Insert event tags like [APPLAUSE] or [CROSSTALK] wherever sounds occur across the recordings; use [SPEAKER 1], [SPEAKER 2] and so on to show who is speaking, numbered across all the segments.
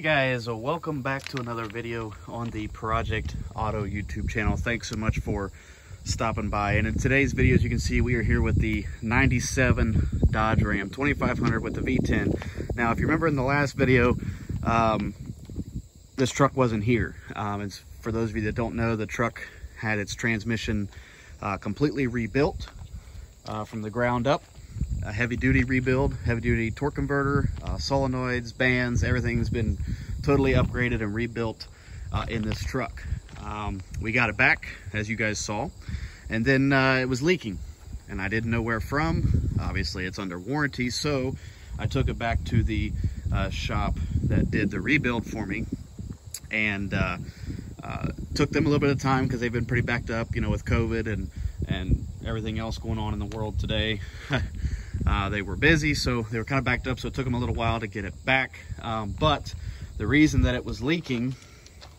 [SPEAKER 1] Hey guys, welcome back to another video on the Project Auto YouTube channel. Thanks so much for stopping by. And in today's video, as you can see, we are here with the 97 Dodge Ram 2500 with the V10. Now, if you remember in the last video, um, this truck wasn't here. Um, for those of you that don't know, the truck had its transmission uh, completely rebuilt uh, from the ground up a heavy duty rebuild, heavy duty torque converter, uh, solenoids, bands, everything's been totally upgraded and rebuilt uh, in this truck. Um, we got it back, as you guys saw, and then uh, it was leaking and I didn't know where from. Obviously it's under warranty, so I took it back to the uh, shop that did the rebuild for me and uh, uh, took them a little bit of time because they've been pretty backed up, you know, with COVID and, and everything else going on in the world today. [LAUGHS] Uh, they were busy, so they were kind of backed up, so it took them a little while to get it back. Um, but the reason that it was leaking,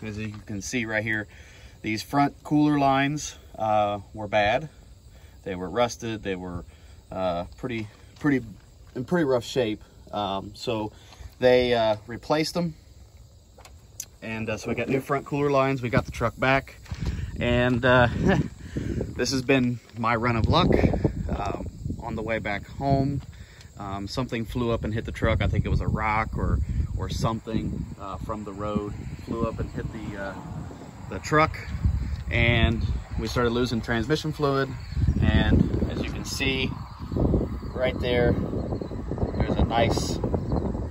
[SPEAKER 1] as you can see right here, these front cooler lines uh, were bad. They were rusted. They were uh, pretty, pretty, in pretty rough shape. Um, so they uh, replaced them. And uh, so we got new front cooler lines. We got the truck back. And uh, [LAUGHS] this has been my run of luck. Way back home. Um, something flew up and hit the truck. I think it was a rock or or something uh, from the road flew up and hit the uh, the truck, and we started losing transmission fluid. And as you can see, right there, there's a nice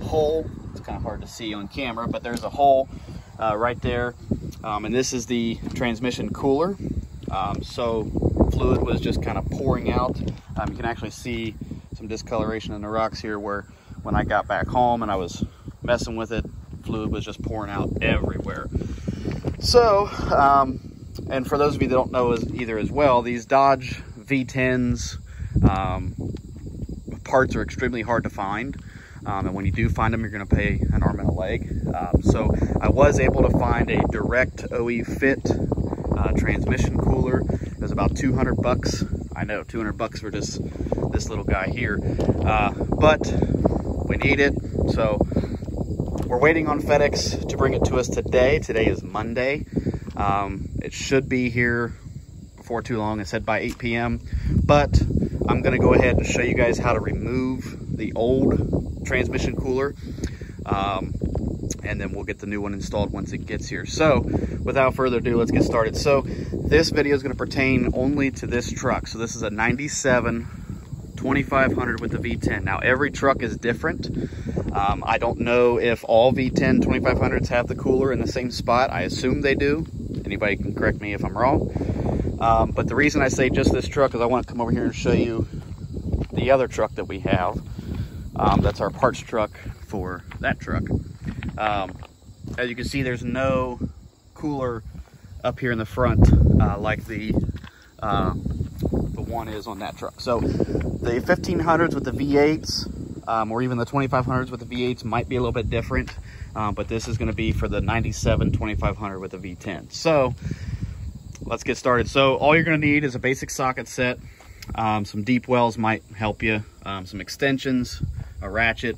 [SPEAKER 1] hole. It's kind of hard to see on camera, but there's a hole uh, right there. Um, and this is the transmission cooler. Um, so fluid was just kind of pouring out. Um, you can actually see some discoloration in the rocks here where when I got back home and I was messing with it, fluid was just pouring out everywhere. So, um, and for those of you that don't know as, either as well, these Dodge V10s um, parts are extremely hard to find. Um, and when you do find them, you're going to pay an arm and a leg. Um, so I was able to find a direct OE fit uh, transmission cooler. Was about 200 bucks. I know 200 bucks for just this little guy here, uh, but we need it. So we're waiting on FedEx to bring it to us today. Today is Monday. Um, it should be here before too long. It said by 8 p.m. But I'm going to go ahead and show you guys how to remove the old transmission cooler. Um, and then we'll get the new one installed once it gets here. So without further ado, let's get started. So this video is gonna pertain only to this truck. So this is a 97 2500 with the V10. Now every truck is different. Um, I don't know if all V10 2500s have the cooler in the same spot. I assume they do. Anybody can correct me if I'm wrong. Um, but the reason I say just this truck is I want to come over here and show you the other truck that we have. Um, that's our parts truck for that truck. Um, as you can see, there's no cooler up here in the front uh, like the uh, the one is on that truck. So the 1500s with the V8s um, or even the 2500s with the V8s might be a little bit different, um, but this is going to be for the 97 2500 with the V10. So let's get started. So all you're going to need is a basic socket set. Um, some deep wells might help you, um, some extensions, a ratchet,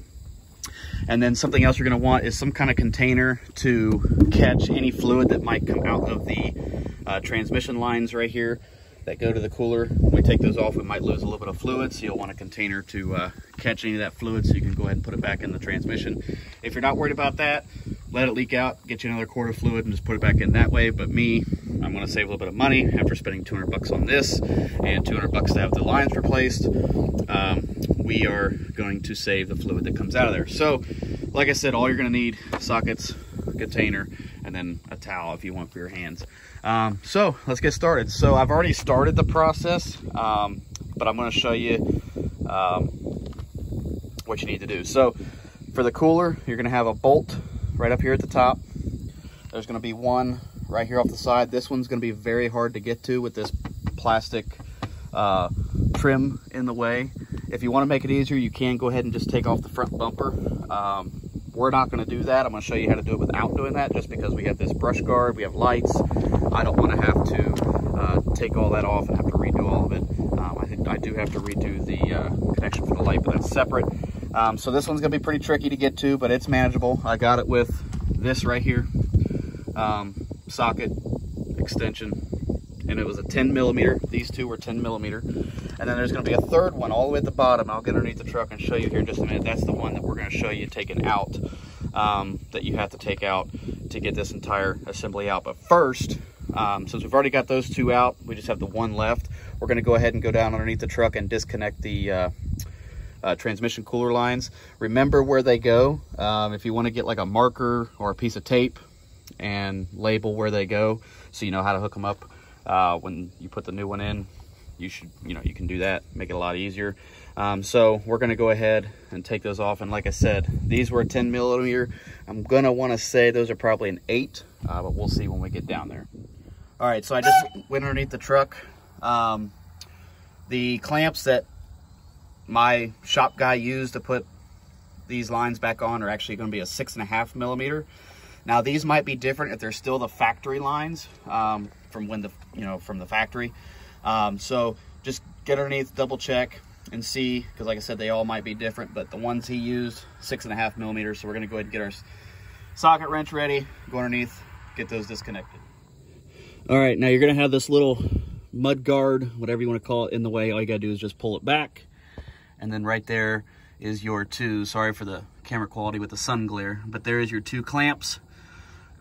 [SPEAKER 1] and then something else you're gonna want is some kind of container to catch any fluid that might come out of the uh, transmission lines right here that go to the cooler. When we take those off, we might lose a little bit of fluid, so you'll want a container to uh, catch any of that fluid so you can go ahead and put it back in the transmission. If you're not worried about that, let it leak out, get you another quart of fluid and just put it back in that way. But me, I'm gonna save a little bit of money after spending 200 bucks on this and 200 bucks to have the lines replaced. Um, we are going to save the fluid that comes out of there. So, like I said, all you're gonna need, sockets, container, and then a towel if you want for your hands. Um, so let's get started. So I've already started the process, um, but I'm gonna show you um, what you need to do. So for the cooler, you're gonna have a bolt right up here at the top. There's gonna be one right here off the side. This one's gonna be very hard to get to with this plastic uh, trim in the way. If you want to make it easier, you can go ahead and just take off the front bumper. Um, we're not going to do that. I'm going to show you how to do it without doing that just because we have this brush guard, we have lights. I don't want to have to uh, take all that off and have to redo all of it. Um, I think I do have to redo the uh, connection for the light, but that's separate. Um, so this one's going to be pretty tricky to get to, but it's manageable. I got it with this right here, um, socket extension, and it was a 10 millimeter. These two were 10 millimeter. And then there's gonna be a third one all the way at the bottom. I'll get underneath the truck and show you here in just a minute. That's the one that we're gonna show you taken out, um, that you have to take out to get this entire assembly out. But first, um, since we've already got those two out, we just have the one left. We're gonna go ahead and go down underneath the truck and disconnect the uh, uh, transmission cooler lines. Remember where they go. Um, if you wanna get like a marker or a piece of tape and label where they go so you know how to hook them up uh, when you put the new one in, you should, you know, you can do that, make it a lot easier. Um, so we're gonna go ahead and take those off. And like I said, these were 10 millimeter. I'm gonna wanna say those are probably an eight, uh, but we'll see when we get down there. All right, so I just went underneath the truck. Um, the clamps that my shop guy used to put these lines back on are actually gonna be a six and a half millimeter. Now these might be different if they're still the factory lines um, from when the, you know, from the factory. Um, so just get underneath, double check and see, because like I said, they all might be different, but the ones he used, six and a half millimeters. So we're gonna go ahead and get our socket wrench ready, go underneath, get those disconnected. All right, now you're gonna have this little mud guard, whatever you wanna call it, in the way. All you gotta do is just pull it back. And then right there is your two, sorry for the camera quality with the sun glare, but there is your two clamps.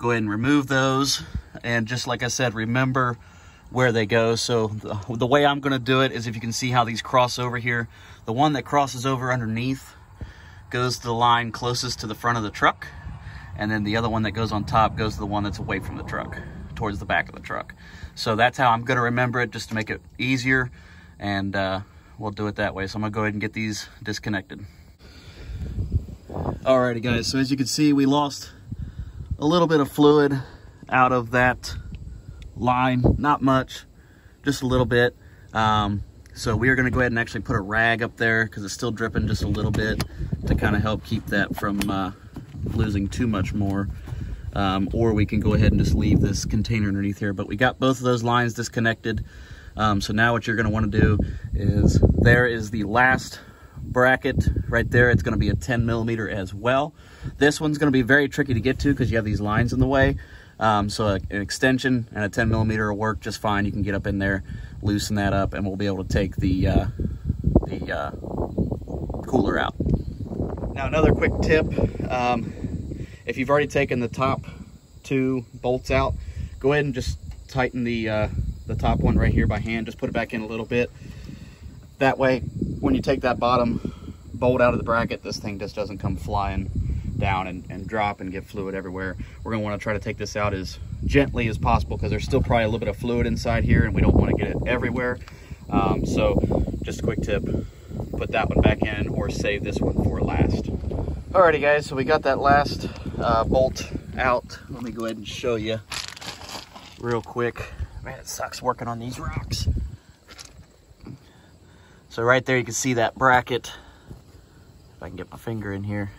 [SPEAKER 1] Go ahead and remove those. And just like I said, remember where they go. So the, the way I'm gonna do it is if you can see how these cross over here, the one that crosses over underneath goes to the line closest to the front of the truck. And then the other one that goes on top goes to the one that's away from the truck, towards the back of the truck. So that's how I'm gonna remember it just to make it easier. And uh, we'll do it that way. So I'm gonna go ahead and get these disconnected. Alrighty guys, so as you can see, we lost a little bit of fluid out of that line, not much, just a little bit. Um, so we are gonna go ahead and actually put a rag up there because it's still dripping just a little bit to kind of help keep that from uh, losing too much more. Um, or we can go ahead and just leave this container underneath here. But we got both of those lines disconnected. Um, so now what you're gonna wanna do is, there is the last bracket right there. It's gonna be a 10 millimeter as well. This one's gonna be very tricky to get to because you have these lines in the way. Um, so a, an extension and a 10 millimeter will work just fine. You can get up in there, loosen that up, and we'll be able to take the, uh, the uh, cooler out. Now another quick tip, um, if you've already taken the top two bolts out, go ahead and just tighten the, uh, the top one right here by hand. Just put it back in a little bit. That way, when you take that bottom bolt out of the bracket, this thing just doesn't come flying down and, and drop and get fluid everywhere. We're gonna wanna try to take this out as gently as possible because there's still probably a little bit of fluid inside here and we don't wanna get it everywhere. Um, so just a quick tip, put that one back in or save this one for last. Alrighty guys, so we got that last uh, bolt out. Let me go ahead and show you real quick. Man, it sucks working on these rocks. So right there, you can see that bracket. If I can get my finger in here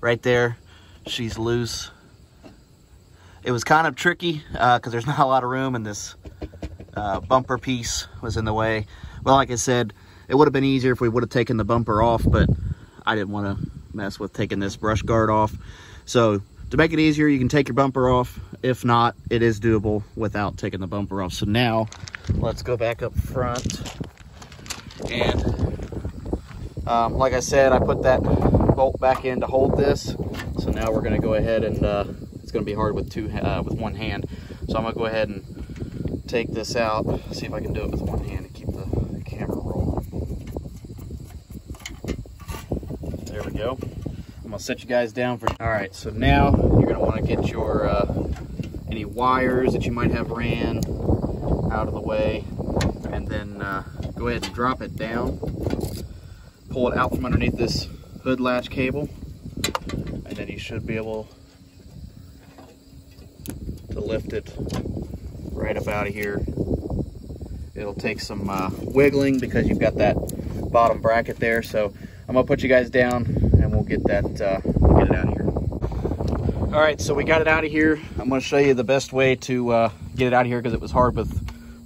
[SPEAKER 1] right there. She's loose. It was kind of tricky because uh, there's [LAUGHS] not a lot of room and this uh, bumper piece was in the way. Well, like I said, it would have been easier if we would have taken the bumper off, but I didn't want to mess with taking this brush guard off. So to make it easier, you can take your bumper off. If not, it is doable without taking the bumper off. So now let's go back up front. And um, like I said, I put that bolt back in to hold this. So now we're gonna go ahead and uh, it's gonna be hard with two uh, with one hand. So I'm gonna go ahead and take this out, see if I can do it with one hand to keep the, the camera rolling. There we go. I'm gonna set you guys down for, all right, so now you're gonna wanna get your, uh, any wires that you might have ran out of the way, and then uh, go ahead and drop it down. Pull it out from underneath this hood latch cable and then you should be able to lift it right up out of here. It'll take some uh, wiggling because you've got that bottom bracket there. So I'm gonna put you guys down and we'll get that uh, get it out of here. All right, so we got it out of here. I'm gonna show you the best way to uh, get it out of here because it was hard with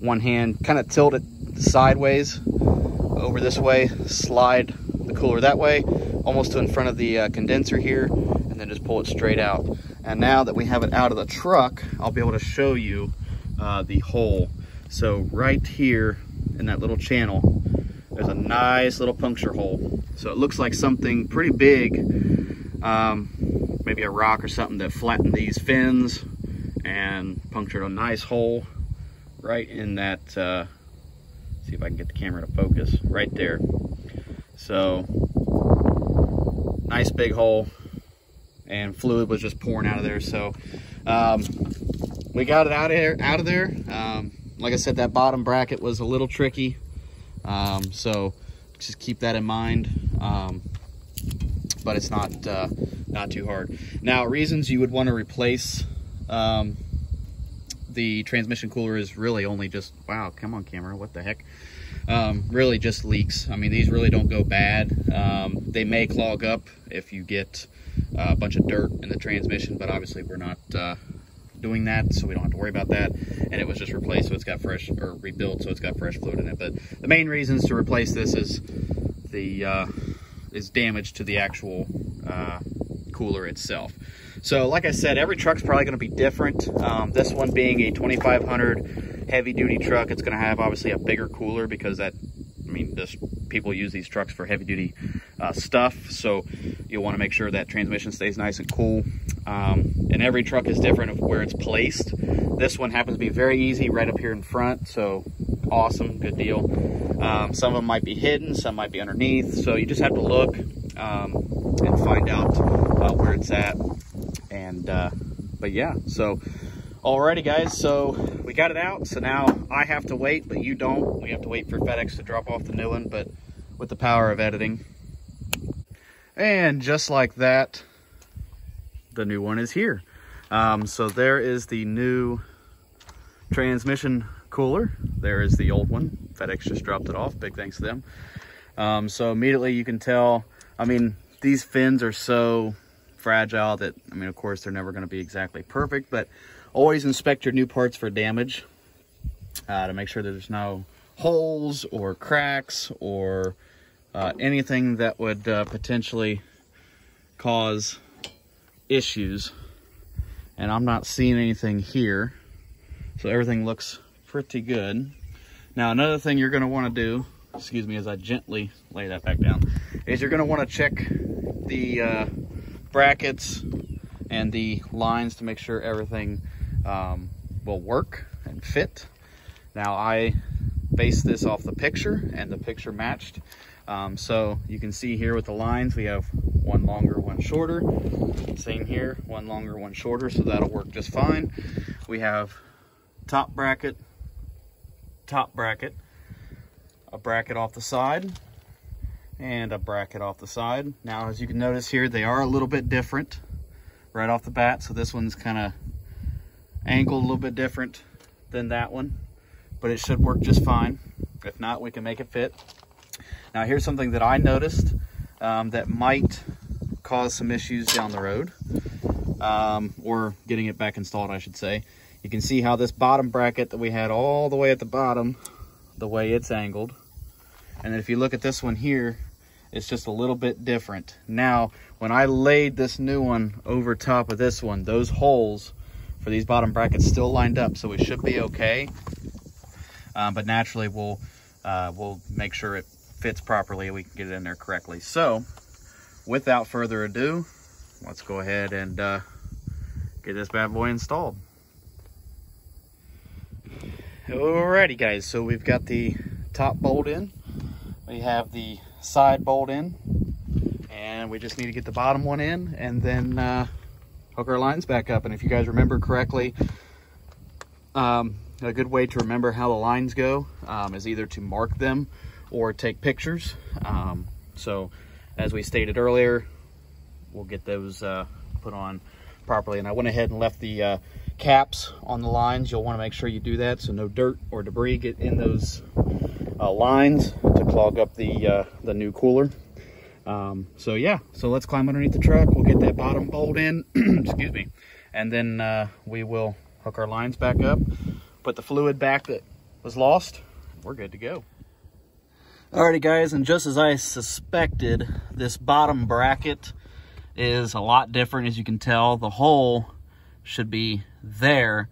[SPEAKER 1] one hand. Kind of tilt it sideways over this way, slide the cooler that way, almost to in front of the uh, condenser here, and then just pull it straight out. And now that we have it out of the truck, I'll be able to show you uh, the hole. So right here in that little channel, there's a nice little puncture hole. So it looks like something pretty big, um, maybe a rock or something that flattened these fins and punctured a nice hole right in that, uh, see if I can get the camera to focus, right there. So, nice big hole and fluid was just pouring out of there. So, um, we got it out of here, out of there. Um, like I said, that bottom bracket was a little tricky. Um, so just keep that in mind. Um, but it's not, uh, not too hard. Now, reasons you would want to replace um, the transmission cooler is really only just, wow, come on camera, what the heck? Um, really just leaks. I mean, these really don't go bad. Um, they may clog up if you get uh, a bunch of dirt in the transmission, but obviously we're not uh, doing that, so we don't have to worry about that. And it was just replaced, so it's got fresh, or rebuilt, so it's got fresh fluid in it. But the main reasons to replace this is the uh, is damage to the actual uh, cooler itself. So like I said, every truck's probably going to be different. Um, this one being a 2500 heavy duty truck, it's going to have obviously a bigger cooler because that, I mean, just people use these trucks for heavy duty uh, stuff. So you'll want to make sure that transmission stays nice and cool. Um, and every truck is different of where it's placed. This one happens to be very easy right up here in front. So awesome, good deal. Um, some of them might be hidden, some might be underneath. So you just have to look um, and find out uh, where it's at. And, uh, but yeah, so alrighty guys, so we got it out. So now I have to wait, but you don't. We have to wait for FedEx to drop off the new one, but with the power of editing. And just like that, the new one is here. Um, so there is the new transmission cooler. There is the old one. FedEx just dropped it off. Big thanks to them. Um, so immediately you can tell, I mean, these fins are so fragile that, I mean, of course, they're never going to be exactly perfect, but always inspect your new parts for damage uh, to make sure there's no holes or cracks or uh, anything that would uh, potentially cause issues. And I'm not seeing anything here. So everything looks pretty good. Now, another thing you're going to want to do, excuse me as I gently lay that back down, is you're going to want to check the uh, brackets and the lines to make sure everything um, will work and fit. Now I based this off the picture and the picture matched. Um, so you can see here with the lines, we have one longer, one shorter. Same here, one longer, one shorter, so that'll work just fine. We have top bracket, top bracket, a bracket off the side, and a bracket off the side. Now, as you can notice here, they are a little bit different right off the bat. So this one's kind of angled a little bit different than that one, but it should work just fine. If not, we can make it fit. Now, here's something that I noticed um, that might cause some issues down the road, um, or getting it back installed, I should say. You can see how this bottom bracket that we had all the way at the bottom, the way it's angled. And then if you look at this one here, it's just a little bit different. Now, when I laid this new one over top of this one, those holes for these bottom brackets still lined up, so we should be okay. Uh, but naturally, we'll uh, we'll make sure it fits properly we can get it in there correctly. So, without further ado, let's go ahead and uh, get this bad boy installed. Alrighty guys, so we've got the top bolt in. We have the side bolt in and we just need to get the bottom one in and then uh, hook our lines back up. And if you guys remember correctly, um, a good way to remember how the lines go um, is either to mark them or take pictures. Um, so as we stated earlier, we'll get those uh, put on properly. And I went ahead and left the uh, caps on the lines. You'll want to make sure you do that so no dirt or debris get in those uh, lines to clog up the uh, the new cooler. Um, so yeah, so let's climb underneath the truck. We'll get that bottom bolt in, [CLEARS THROAT] excuse me, and then uh, we will hook our lines back up, put the fluid back that was lost. We're good to go. Alrighty guys, and just as I suspected, this bottom bracket is a lot different as you can tell. The hole should be there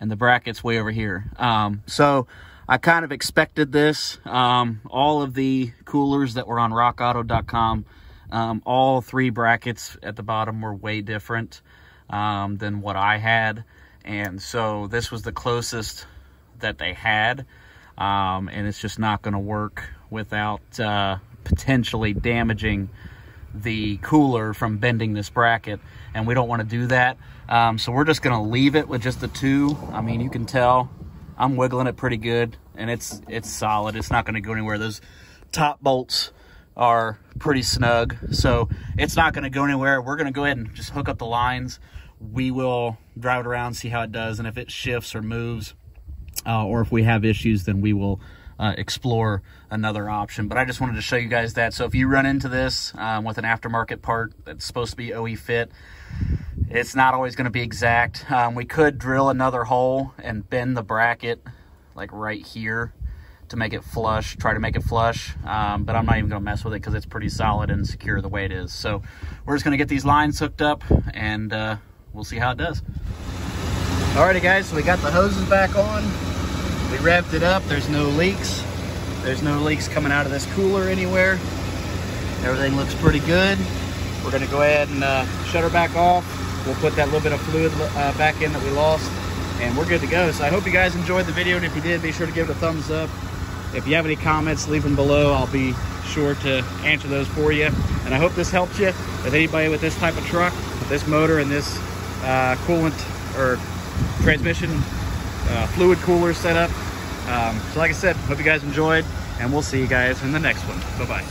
[SPEAKER 1] and the bracket's way over here. Um, so I kind of expected this. Um, all of the coolers that were on rockauto.com, um, all three brackets at the bottom were way different um, than what I had. And so this was the closest that they had. Um, and it's just not going to work without uh, potentially damaging the cooler from bending this bracket and we don't want to do that um, so we're just going to leave it with just the two i mean you can tell i'm wiggling it pretty good and it's it's solid it's not going to go anywhere those top bolts are pretty snug so it's not going to go anywhere we're going to go ahead and just hook up the lines we will drive it around see how it does and if it shifts or moves uh, or if we have issues then we will uh, explore another option. But I just wanted to show you guys that. So if you run into this um, with an aftermarket part that's supposed to be OE fit, it's not always going to be exact. Um, we could drill another hole and bend the bracket like right here to make it flush, try to make it flush, um, but I'm not even gonna mess with it because it's pretty solid and secure the way it is. So we're just gonna get these lines hooked up and uh, we'll see how it does. Alrighty guys, so we got the hoses back on. We revved it up, there's no leaks. There's no leaks coming out of this cooler anywhere. Everything looks pretty good. We're gonna go ahead and uh, shut her back off. We'll put that little bit of fluid uh, back in that we lost and we're good to go. So I hope you guys enjoyed the video and if you did, be sure to give it a thumbs up. If you have any comments, leave them below. I'll be sure to answer those for you. And I hope this helped you. If anybody with this type of truck, this motor and this uh, coolant or transmission uh, fluid cooler setup. Um, so like I said, hope you guys enjoyed, and we'll see you guys in the next one. Bye-bye.